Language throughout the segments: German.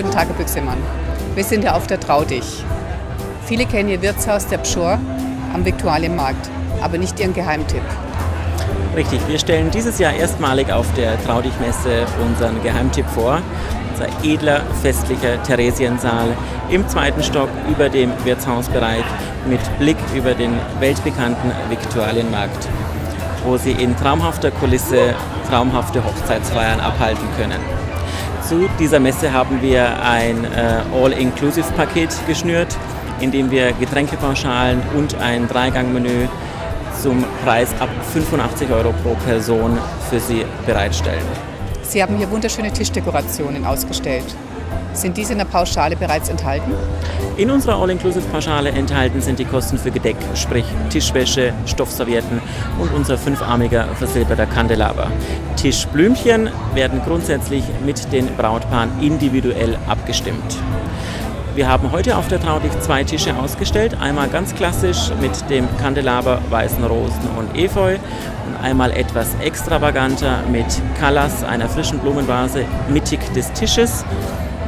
Tage Büchsemann. Wir sind ja auf der Traudich. Viele kennen ihr Wirtshaus der Pschor am Viktualienmarkt, aber nicht ihren Geheimtipp. Richtig, wir stellen dieses Jahr erstmalig auf der Traudichmesse unseren Geheimtipp vor. Unser edler, festlicher Theresiensaal im zweiten Stock über dem Wirtshausbereich mit Blick über den weltbekannten Viktualienmarkt, wo Sie in traumhafter Kulisse traumhafte Hochzeitsfeiern abhalten können. Zu dieser Messe haben wir ein äh, All-Inclusive-Paket geschnürt, in dem wir Getränkepauschalen und ein Dreigangmenü zum Preis ab 85 Euro pro Person für Sie bereitstellen. Sie haben hier wunderschöne Tischdekorationen ausgestellt. Sind diese in der Pauschale bereits enthalten? In unserer All-Inclusive-Pauschale enthalten sind die Kosten für Gedeck, sprich Tischwäsche, Stoffservietten und unser fünfarmiger versilberter Kandelaber. Tischblümchen werden grundsätzlich mit den Brautpaaren individuell abgestimmt. Wir haben heute auf der Traudig zwei Tische ausgestellt. Einmal ganz klassisch mit dem Kandelaber, weißen Rosen und Efeu und einmal etwas extravaganter mit Callas, einer frischen Blumenvase, mittig des Tisches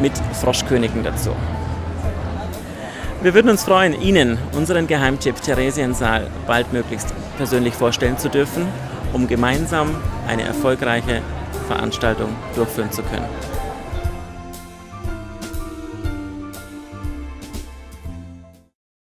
mit Froschkönigen dazu. Wir würden uns freuen, Ihnen unseren Geheimtipp Theresiensaal baldmöglichst persönlich vorstellen zu dürfen, um gemeinsam eine erfolgreiche Veranstaltung durchführen zu können.